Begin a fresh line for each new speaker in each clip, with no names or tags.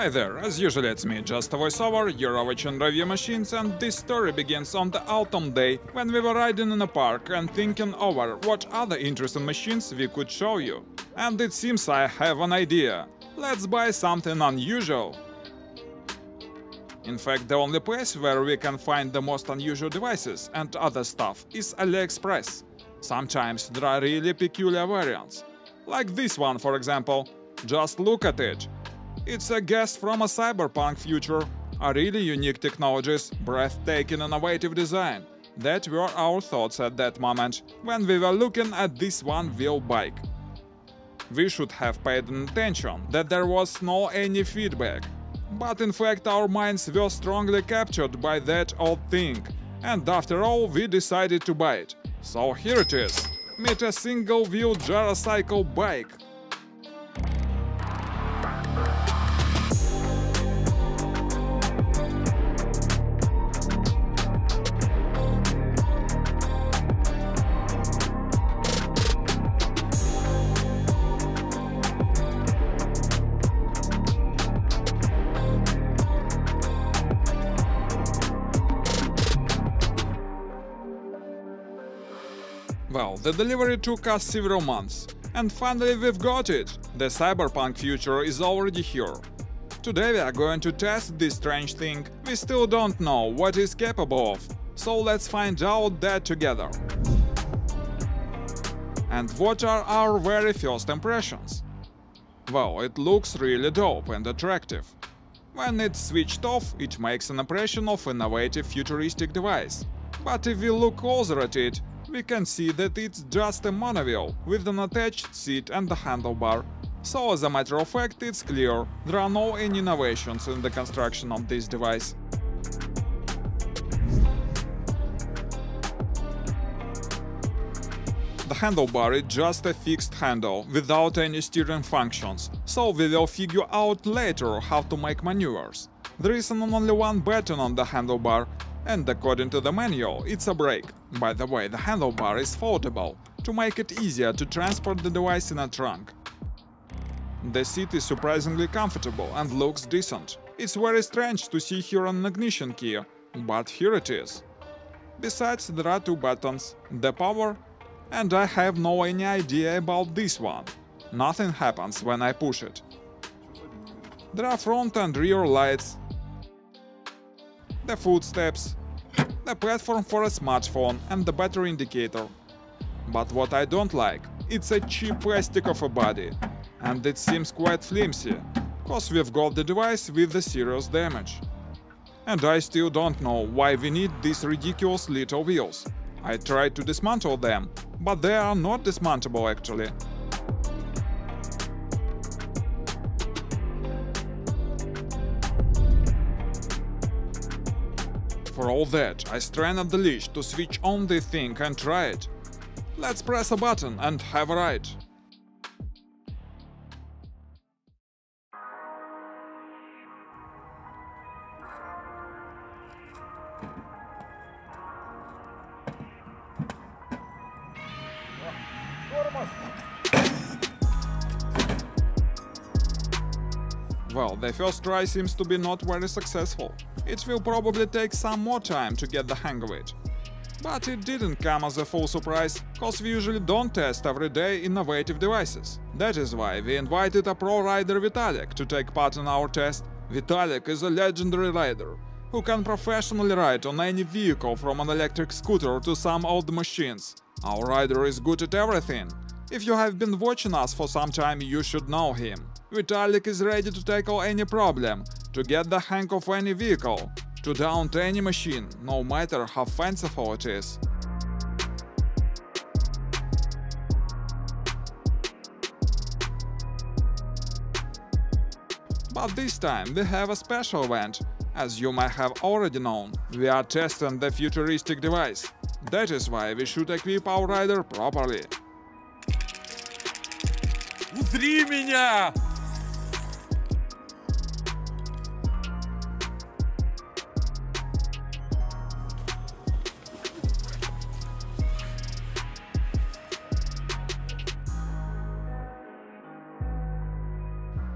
Hi there, as usual it's me, just a voiceover, you're watching Review Machines and this story begins on the autumn day when we were riding in a park and thinking over what other interesting machines we could show you. And it seems I have an idea. Let's buy something unusual. In fact, the only place where we can find the most unusual devices and other stuff is AliExpress. Sometimes there are really peculiar variants. Like this one, for example. Just look at it. It's a guest from a cyberpunk future, a really unique technologies, breathtaking innovative design. That were our thoughts at that moment, when we were looking at this one-wheel bike. We should have paid attention that there was no any feedback. But in fact our minds were strongly captured by that old thing, and after all we decided to buy it. So here it is. Meet a single-wheel Gyrocycle bike. The delivery took us several months, and finally we've got it! The cyberpunk future is already here. Today we are going to test this strange thing, we still don't know what it's capable of, so let's find out that together. And what are our very first impressions? Well, it looks really dope and attractive. When it's switched off, it makes an impression of innovative futuristic device. But if we look closer at it, we can see that it's just a monowheel with an attached seat and a handlebar. So as a matter of fact, it's clear, there are no any innovations in the construction of this device. The handlebar is just a fixed handle, without any steering functions, so we will figure out later how to make maneuvers. There is only one button on the handlebar, and according to the manual, it's a brake. By the way, the handlebar is foldable, to make it easier to transport the device in a trunk. The seat is surprisingly comfortable and looks decent. It's very strange to see here an ignition key, but here it is. Besides, there are two buttons, the power, and I have no any idea about this one. Nothing happens when I push it. There are front and rear lights, the footsteps, the platform for a smartphone and the battery indicator. But what I don't like, it's a cheap plastic of a body, and it seems quite flimsy, cause we've got the device with the serious damage. And I still don't know why we need these ridiculous little wheels. I tried to dismantle them, but they are not dismantleable actually. For all that, I strain at the leash to switch on the thing and try it. Let's press a button and have a ride. Well, the first try seems to be not very successful. It will probably take some more time to get the hang of it. But it didn't come as a full surprise, cause we usually don't test everyday innovative devices. That is why we invited a pro rider Vitalik to take part in our test. Vitalik is a legendary rider, who can professionally ride on any vehicle from an electric scooter to some old machines. Our rider is good at everything. If you have been watching us for some time, you should know him. Vitalik is ready to tackle any problem, to get the hang of any vehicle, to daunt any machine, no matter how fanciful it is. But this time we have a special event. As you might have already known, we are testing the futuristic device. That is why we should equip our rider properly.
Узри меня!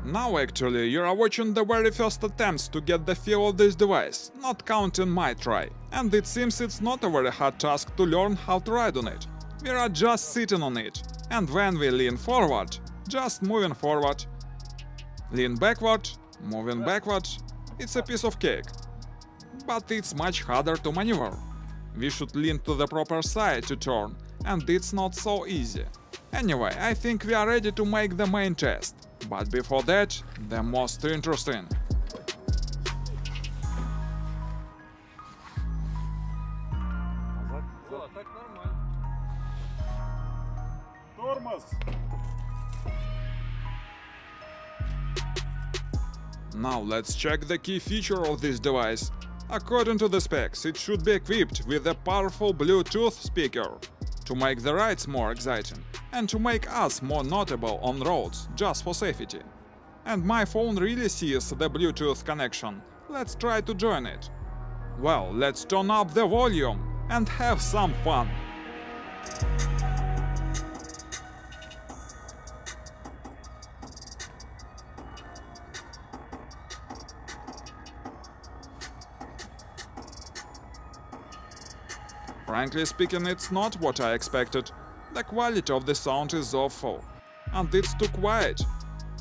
Now actually you are watching the very first attempts to get the feel of this device, not counting my try. And it seems it's not a very hard task to learn how to ride on it. We are just sitting on it, and when we lean forward, just moving forward, lean backward, moving backward, it's a piece of cake. But it's much harder to maneuver. We should lean to the proper side to turn, and it's not so easy. Anyway, I think we are ready to make the main test. But before that, the most interesting. Now let's check the key feature of this device. According to the specs, it should be equipped with a powerful Bluetooth speaker, to make the rides more exciting and to make us more notable on roads just for safety. And my phone really sees the Bluetooth connection. Let's try to join it. Well, let's turn up the volume and have some fun. Frankly speaking, it's not what I expected. The quality of the sound is awful, and it's too quiet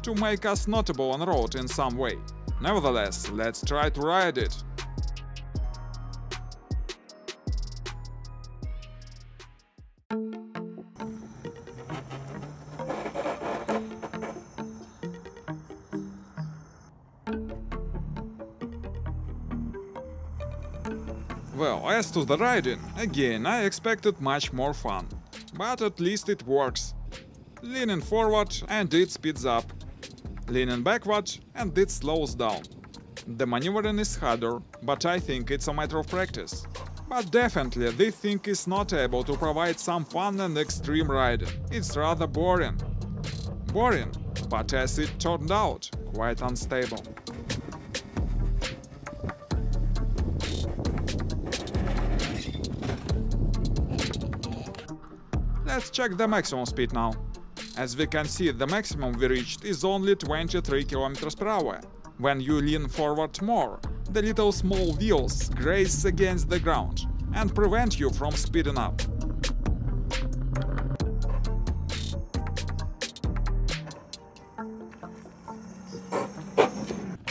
to make us notable on road in some way. Nevertheless, let's try to ride it. Well, as to the riding, again, I expected much more fun. But at least it works. Leaning forward and it speeds up. Leaning backward and it slows down. The maneuvering is harder, but I think it's a matter of practice. But definitely, this thing is not able to provide some fun and extreme riding. It's rather boring. Boring, but as it turned out, quite unstable. Let's check the maximum speed now. As we can see, the maximum we reached is only 23 km per hour. When you lean forward more, the little small wheels graze against the ground and prevent you from speeding up.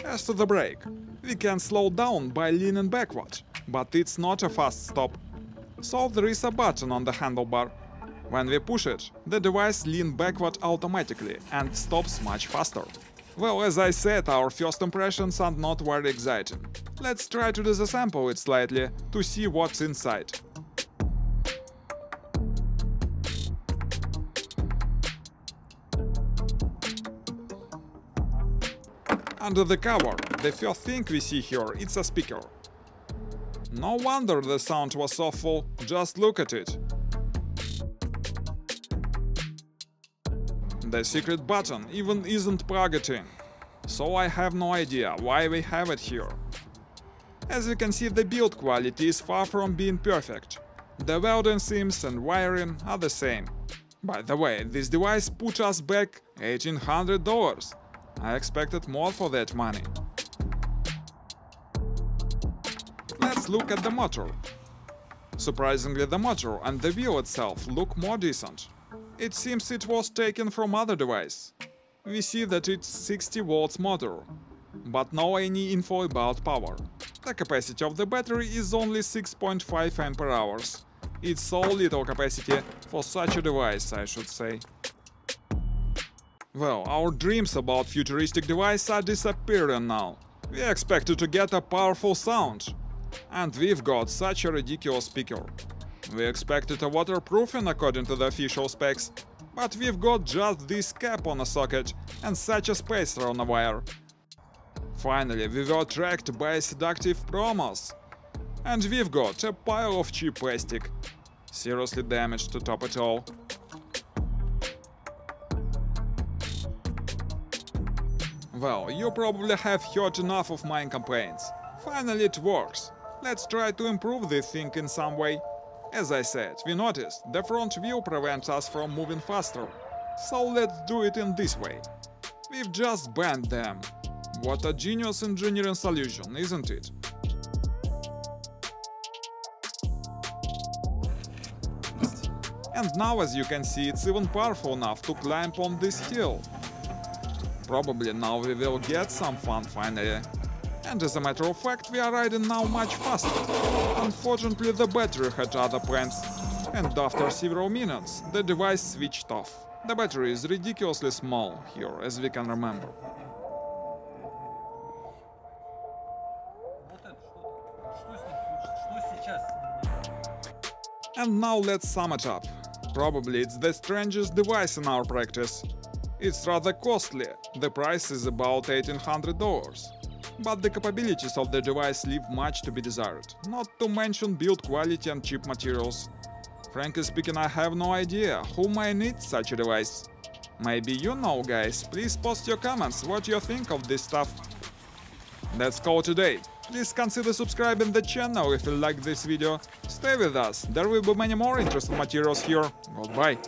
As to the brake, we can slow down by leaning backward, but it's not a fast stop. So there is a button on the handlebar. When we push it, the device leans backward automatically and stops much faster. Well, as I said, our first impressions are not very exciting. Let's try to disassemble it slightly to see what's inside. Under the cover, the first thing we see here is a speaker. No wonder the sound was awful, just look at it. The secret button even isn't in, so I have no idea why we have it here. As you can see, the build quality is far from being perfect. The welding seams and wiring are the same. By the way, this device put us back $1800. I expected more for that money. Let's look at the motor. Surprisingly, the motor and the wheel itself look more decent. It seems it was taken from other device. We see that it's 60 volts motor, but no any info about power. The capacity of the battery is only 6.5 ampere hours. It's so little capacity for such a device, I should say. Well, our dreams about futuristic device are disappearing now. We expected to get a powerful sound. And we've got such a ridiculous speaker. We expected a waterproofing according to the official specs, but we've got just this cap on a socket and such a spacer on a wire. Finally, we were tracked by seductive promos. And we've got a pile of cheap plastic. Seriously damaged to top it all. Well, you probably have heard enough of my complaints. Finally it works. Let's try to improve this thing in some way. As I said, we noticed the front wheel prevents us from moving faster. So let's do it in this way. We've just bent them. What a genius engineering solution, isn't it? And now as you can see it's even powerful enough to climb on this hill. Probably now we will get some fun finally. And as a matter of fact, we are riding now much faster. Unfortunately, the battery had other plans. And after several minutes, the device switched off. The battery is ridiculously small here, as we can remember. And now let's sum it up. Probably it's the strangest device in our practice. It's rather costly, the price is about $1800. But the capabilities of the device leave much to be desired, not to mention build quality and cheap materials. Frankly speaking, I have no idea who may need such a device. Maybe you know, guys, please post your comments what you think of this stuff. That's all today. Please consider subscribing the channel if you like this video. Stay with us, there will be many more interesting materials here. Goodbye.